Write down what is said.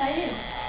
excited